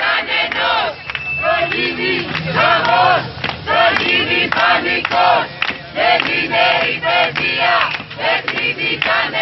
κανενός, θα γίνει χαμός, θα γίνει πανικός, δεν είναι η παιδεία, δεν κρίνει κανένας.